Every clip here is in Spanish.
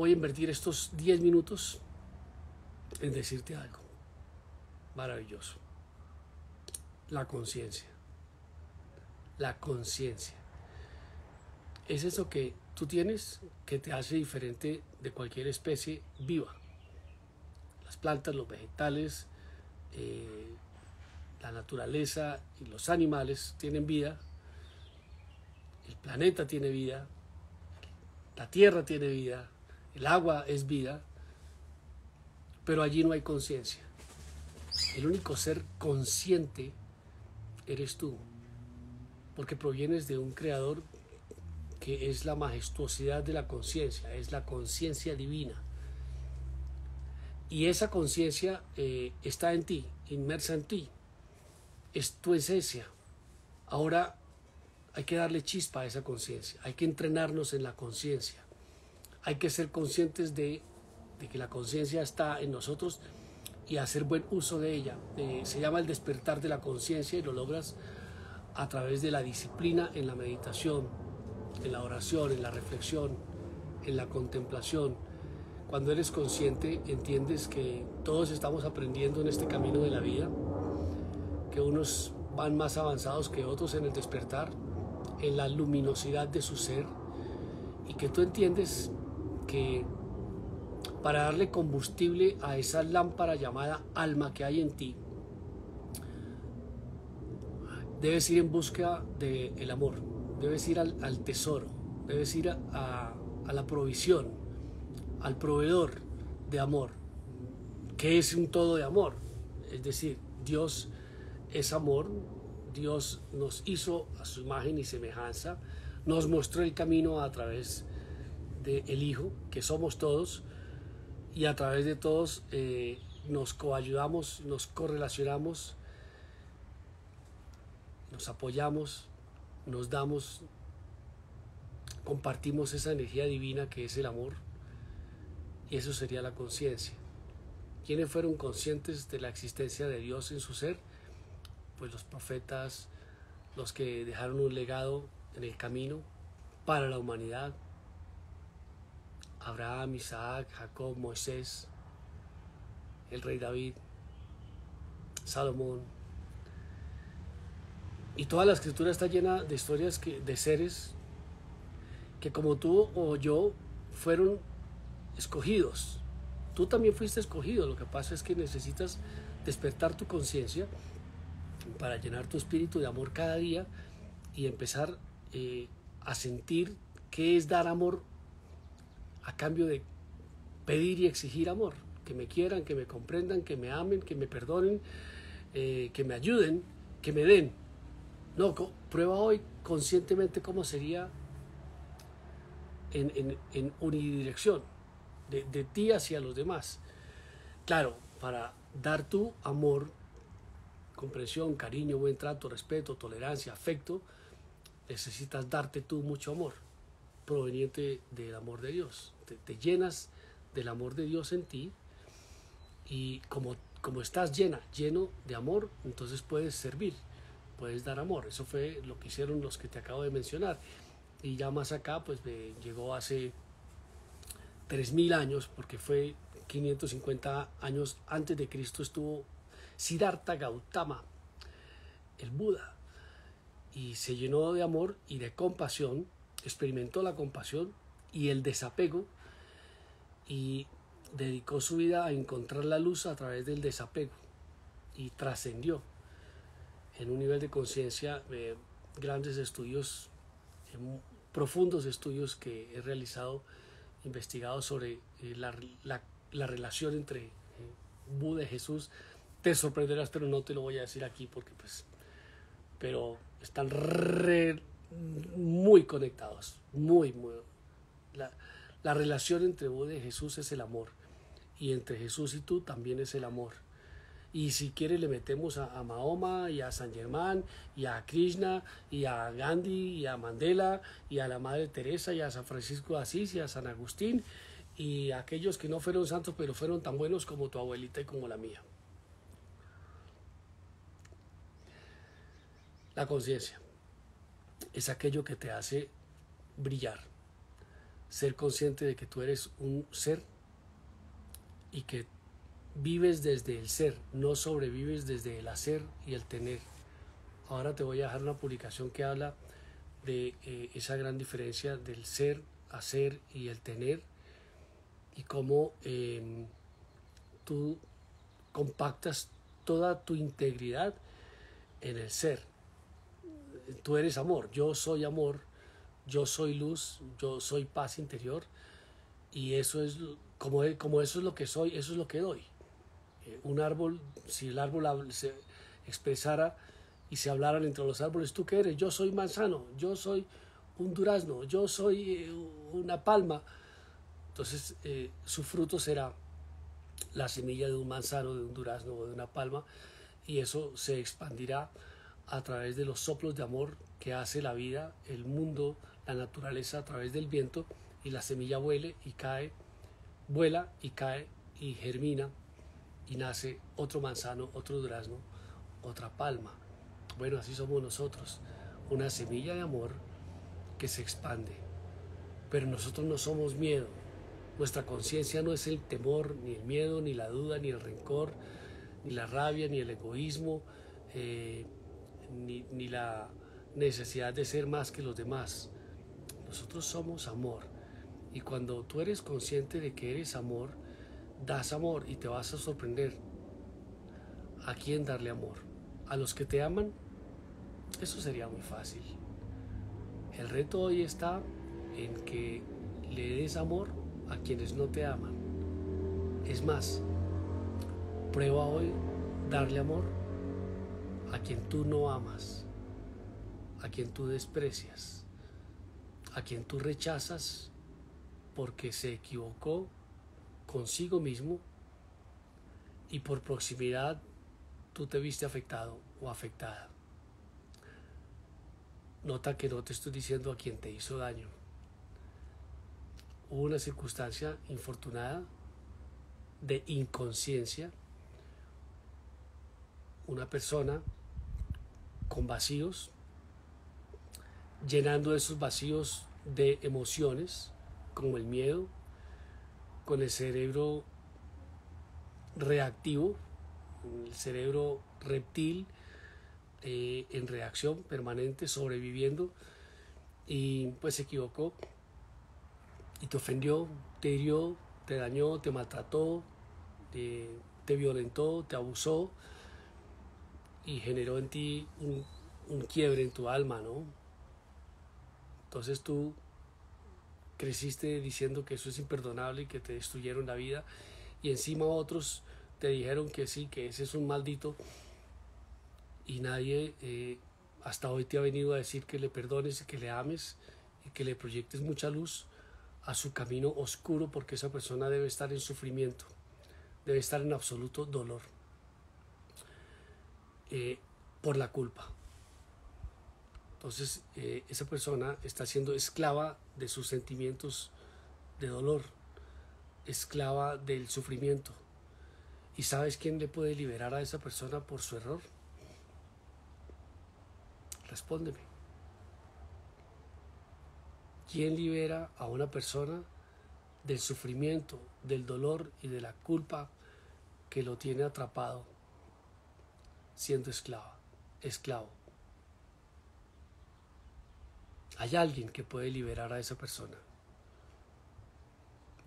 voy a invertir estos 10 minutos en decirte algo maravilloso. La conciencia. La conciencia. Es eso que tú tienes que te hace diferente de cualquier especie viva. Las plantas, los vegetales, eh, la naturaleza y los animales tienen vida, el planeta tiene vida, la tierra tiene vida, el agua es vida, pero allí no hay conciencia. El único ser consciente eres tú, porque provienes de un creador que es la majestuosidad de la conciencia, es la conciencia divina. Y esa conciencia eh, está en ti, inmersa en ti, es tu esencia. Ahora hay que darle chispa a esa conciencia, hay que entrenarnos en la conciencia, hay que ser conscientes de, que la conciencia está en nosotros y hacer buen uso de ella. Eh, se llama el despertar de la conciencia y lo logras a través de la disciplina en la meditación, en la oración, en la reflexión, en la contemplación. Cuando eres consciente entiendes que todos estamos aprendiendo en este camino de la vida, que unos van más avanzados que otros en el despertar, en la luminosidad de su ser, y que tú entiendes que para darle combustible a esa lámpara llamada alma que hay en ti, debes ir en busca del amor, debes ir al, tesoro, debes ir a, a la provisión, al proveedor de amor, que es un todo de amor. Es decir, Dios es amor, Dios nos hizo a su imagen y semejanza, nos mostró el camino a través del Hijo, que somos todos, y a través de todos eh, nos coayudamos, nos correlacionamos, nos apoyamos, nos damos, compartimos esa energía divina que es el amor, y eso sería la conciencia. ¿Quiénes fueron conscientes de la existencia de Dios en su ser? pues los profetas, los que dejaron un legado en el camino para la humanidad. Abraham, Isaac, Jacob, Moisés, el rey David, Salomón. Y toda la escritura está llena de historias que, de seres que como tú o yo fueron escogidos. Tú también fuiste escogido. Lo que pasa es que necesitas despertar tu conciencia para llenar tu espíritu de amor cada día y empezar eh, a sentir qué es dar amor a cambio de pedir y exigir amor, que me quieran, que me comprendan, que me amen, que me perdonen, eh, que me ayuden, que me den. No, prueba hoy conscientemente cómo sería en, unidirección, de, de ti hacia los demás. Claro, para dar tu amor comprensión, cariño, buen trato, respeto, tolerancia, afecto, necesitas darte tú mucho amor proveniente del amor de Dios. Te, llenas del amor de Dios en ti y como, como estás llena, lleno de amor, entonces puedes servir, puedes dar amor. Eso fue lo que hicieron los que te acabo de mencionar. Y ya más acá, pues me llegó hace 3.000 años, porque fue 550 años antes de Cristo estuvo Siddhartha Gautama, el Buda, y se llenó de amor y de compasión, experimentó la compasión y el desapego y dedicó su vida a encontrar la luz a través del desapego y trascendió en un nivel de conciencia eh, grandes estudios, eh, profundos estudios que he realizado, investigado sobre eh, la, relación entre Buda y Jesús te sorprenderás, pero no te lo voy a decir aquí porque pues, pero están muy conectados, muy, muy. La, la relación entre vos y Jesús es el amor y entre Jesús y tú también es el amor. Y si quieres le metemos a, Mahoma y a San Germán y a Krishna y a Gandhi y a Mandela y a la Madre Teresa y a San Francisco de Asís y a San Agustín y a aquellos que no fueron santos pero fueron tan buenos como tu abuelita y como la mía. La conciencia es aquello que te hace brillar, ser consciente de que tú eres un ser y que vives desde el ser, no sobrevives desde el hacer y el tener. Ahora te voy a dejar una publicación que habla de eh, esa gran diferencia del ser, hacer y el tener y cómo em, tú compactas toda tu integridad en el ser. Tú eres amor, yo soy amor, yo soy luz, yo soy paz interior y eso es como, como eso es lo que soy, eso es lo que doy. Eh, un árbol, si el árbol se expresara y se hablaran entre los árboles, ¿tú qué eres? Yo soy manzano, yo soy un durazno, yo soy eh, una palma. Entonces eh, su fruto será la semilla de un manzano, de un durazno o de una palma y eso se expandirá a través de los soplos de amor que hace la vida, el mundo, la naturaleza a través del viento y la semilla vuele y cae, vuela y cae y germina y nace otro manzano, otro durazno, otra palma. Bueno, así somos nosotros, una semilla de amor que se expande. Pero nosotros no somos miedo. Nuestra conciencia no es el temor, ni el miedo, ni la duda, ni el rencor, ni la rabia, ni el egoísmo, eh, ni, ni la necesidad de ser más que los demás. Nosotros somos amor. Y cuando tú eres consciente de que eres amor, das amor y te vas a sorprender. ¿A quién darle amor? ¿A los que te aman? Eso sería muy fácil. El reto hoy está en que le des amor a quienes no te aman. Es más, prueba hoy darle amor a quien tú no amas, a quien tú desprecias, a quien tú rechazas porque se equivocó consigo mismo y por proximidad tú te viste afectado o afectada. Nota que no te estoy diciendo a quien te hizo daño. Hubo una circunstancia infortunada de inconsciencia, una persona con vacíos, llenando esos vacíos de emociones como el miedo, con el cerebro reactivo, el cerebro reptil eh, en reacción permanente, sobreviviendo, y pues se equivocó y te ofendió, te hirió, te dañó, te maltrató, te, violentó, te abusó y generó en ti un quiebre en tu alma, ¿no? Entonces tú creciste diciendo que eso es imperdonable y que te destruyeron la vida y encima otros te dijeron que sí, que ese es un maldito y nadie eh, hasta hoy te ha venido a decir que le perdones y que le ames y que le proyectes mucha luz a su camino oscuro porque esa persona debe estar en sufrimiento, debe estar en absoluto dolor eh, por la culpa. Entonces eh, esa persona está siendo esclava de sus sentimientos de dolor, esclava del sufrimiento. ¿Y sabes quién le puede liberar a esa persona por su error? Respóndeme. ¿Quién libera a una persona del sufrimiento, del dolor y de la culpa que lo tiene atrapado siendo esclava, esclavo? Hay alguien que puede liberar a esa persona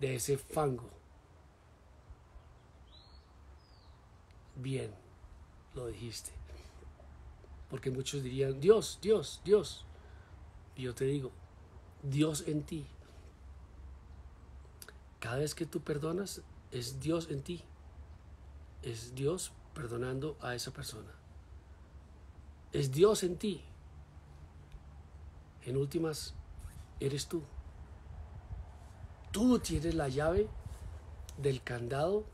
de ese fango. Bien, lo dijiste. Porque muchos dirían, Dios, Dios, Dios. Y yo te digo, Dios en ti. Cada vez que tú perdonas, es Dios en ti. Es Dios perdonando a esa persona. Es Dios en ti en últimas, eres tú. Tú tienes la llave del candado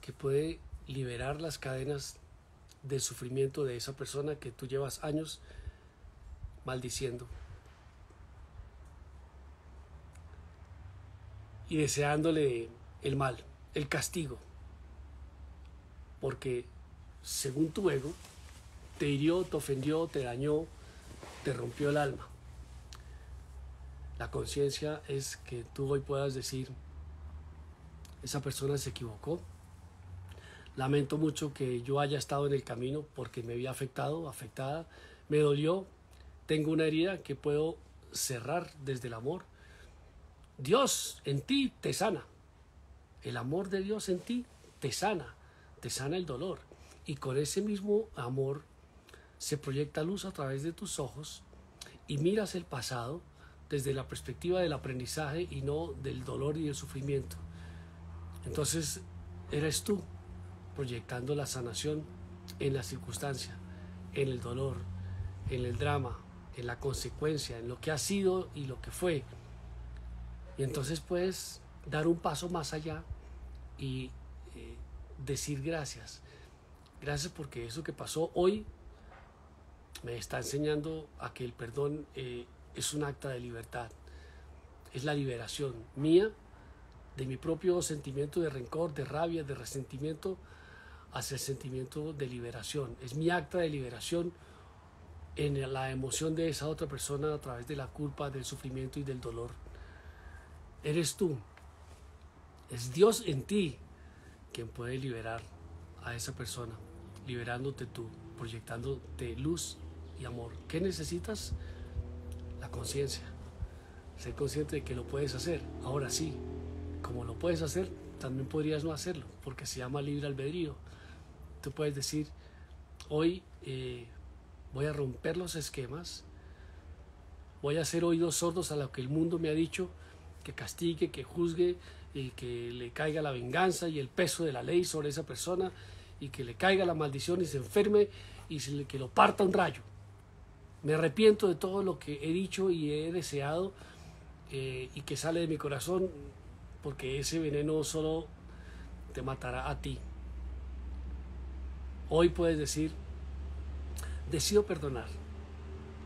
que puede liberar las cadenas del sufrimiento de esa persona que tú llevas años maldiciendo. Y deseándole el mal, el castigo. Porque según tu ego, te hirió, te ofendió, te dañó, te rompió el alma. La conciencia es que tú hoy puedas decir, esa persona se equivocó. Lamento mucho que yo haya estado en el camino porque me había afectado, afectada, me dolió, tengo una herida que puedo cerrar desde el amor. Dios en ti te sana. El amor de Dios en ti te sana, te sana el dolor. Y con ese mismo amor se proyecta luz a través de tus ojos y miras el pasado desde la perspectiva del aprendizaje y no del dolor y del sufrimiento. Entonces, eres tú proyectando la sanación en la circunstancia, en el dolor, en el drama, en la consecuencia, en lo que ha sido y lo que fue. Y entonces puedes dar un paso más allá y eh, decir gracias. Gracias porque eso que pasó hoy me está enseñando a que el perdón eh, es un acta de libertad. Es la liberación mía de mi propio sentimiento de rencor, de rabia, de resentimiento hacia el sentimiento de liberación. Es mi acta de liberación en la emoción de esa otra persona a través de la culpa, del sufrimiento y del dolor. Eres tú. Es Dios en ti quien puede liberar a esa persona, liberándote tú, proyectándote luz y amor. ¿Qué necesitas? La conciencia. Ser consciente de que lo puedes hacer. Ahora sí, como lo puedes hacer, también podrías no hacerlo, porque se llama libre albedrío. Tú puedes decir, hoy eh, voy a romper los esquemas, voy a hacer oídos sordos a lo que el mundo me ha dicho, que castigue, que juzgue y que le caiga la venganza y el peso de la ley sobre esa persona y que le caiga la maldición y se enferme y que lo parta un rayo. Me arrepiento de todo lo que he dicho y he deseado eh, y que sale de mi corazón porque ese veneno solo te matará a ti. Hoy puedes decir, decido perdonar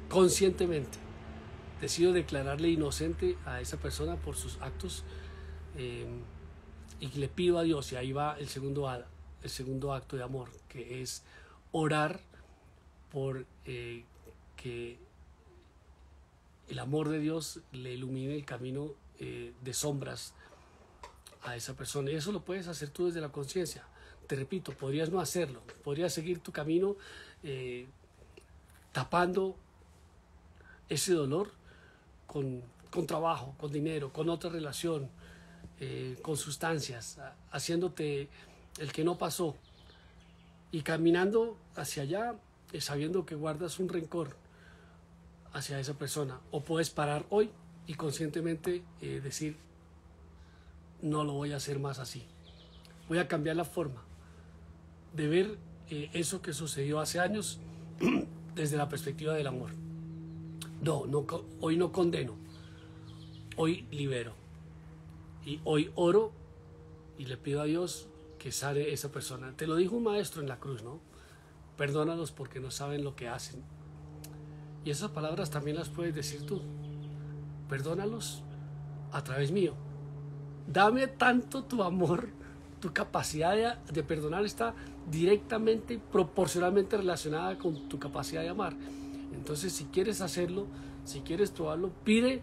conscientemente. Decido declararle inocente a esa persona por sus actos eh, y le pido a Dios, y ahí va el segundo, el segundo acto de amor, que es orar por eh, que el amor de Dios le ilumine el camino eh, de sombras a esa persona. Y eso lo puedes hacer tú desde la conciencia. Te repito, podrías no hacerlo, podrías seguir tu camino tapando ese dolor con, trabajo, con dinero, con otra relación, eh, con sustancias, haciéndote el que no pasó y caminando hacia allá eh, sabiendo que guardas un rencor hacia esa persona. O puedes parar hoy y conscientemente eh, decir, no lo voy a hacer más así. Voy a cambiar la forma de ver eso que sucedió hace años desde la perspectiva del amor. No, no, hoy no condeno, hoy libero. Y hoy oro y le pido a Dios que sane esa persona. Te lo dijo un maestro en la cruz, ¿no? Perdónalos porque no saben lo que hacen. Y esas palabras también las puedes decir tú. Perdónalos a través mío. Dame tanto tu amor, tu capacidad de, perdonar está directamente, proporcionalmente relacionada con tu capacidad de amar. Entonces, si quieres hacerlo, si quieres probarlo, pide,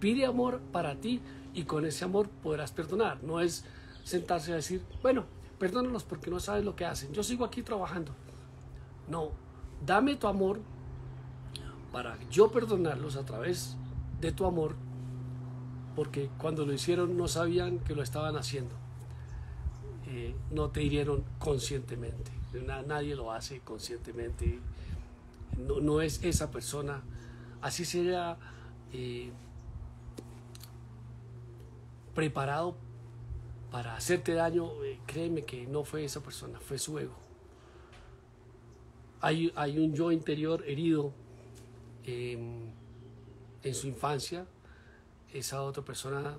pide amor para ti y con ese amor podrás perdonar. No es sentarse a decir, bueno, perdónalos porque no sabes lo que hacen. Yo sigo aquí trabajando. No, dame tu amor para yo perdonarlos a través de tu amor, porque cuando lo hicieron no sabían que lo estaban haciendo. Eh, no te hirieron conscientemente. nadie lo hace conscientemente. No, es esa persona. Así sería eh, preparado para hacerte daño. Eh, créeme que no fue esa persona, fue su ego. Hay, hay un yo interior herido em, en su infancia. Esa otra persona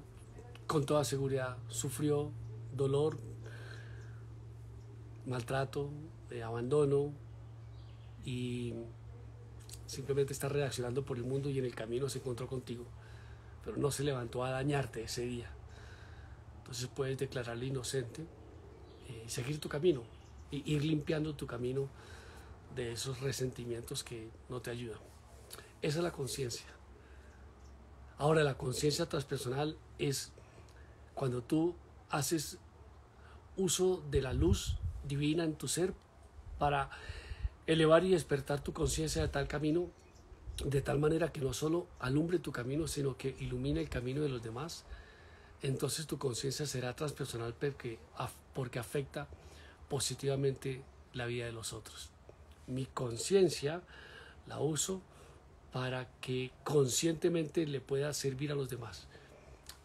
con toda seguridad sufrió dolor, maltrato, de abandono y simplemente está reaccionando por el mundo y en el camino se encontró contigo, pero no se levantó a dañarte ese día. Entonces puedes declararle inocente eh, y seguir tu camino y ir limpiando tu camino de esos resentimientos que no te ayudan. Esa es la conciencia. Ahora, la conciencia transpersonal es cuando tú haces uso de la luz divina en tu ser para elevar y despertar tu conciencia de tal camino, de tal manera que no solo alumbre tu camino, sino que ilumine el camino de los demás, entonces tu conciencia será transpersonal porque, porque afecta positivamente la vida de los otros. Mi conciencia la uso para que conscientemente le pueda servir a los demás.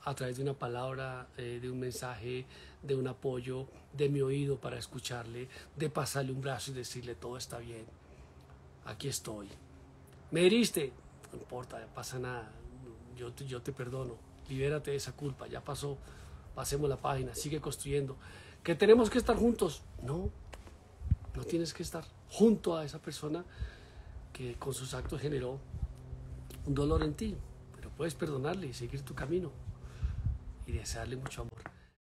A través de una palabra, eh, de un mensaje, de un apoyo, de mi oído para escucharle, de pasarle un brazo y decirle todo está bien, aquí estoy. Me heriste, no importa, pasa nada, yo, yo te perdono, libérate de esa culpa, ya pasó, pasemos la página, sigue construyendo. ¿Que tenemos que estar juntos? No, no tienes que estar junto a esa persona que con sus actos generó un dolor en ti, pero puedes perdonarle y seguir tu camino y desearle mucho amor.